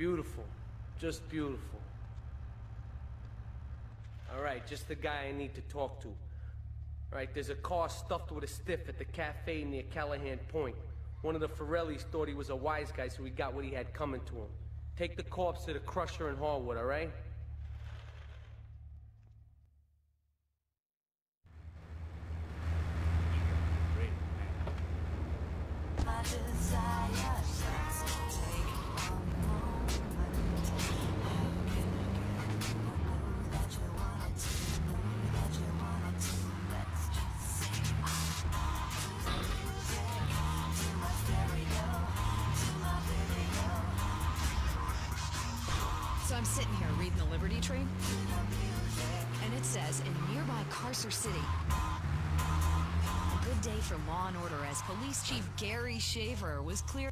Beautiful. Just beautiful. All right, just the guy I need to talk to. All right, there's a car stuffed with a stiff at the cafe near Callahan Point. One of the Forellis thought he was a wise guy, so he got what he had coming to him. Take the corpse to the crusher in Harwood, all right? So I'm sitting here reading the Liberty Tree, and it says in nearby Carcer City. A good day for law and order as Police Chief Gary Shaver was clear.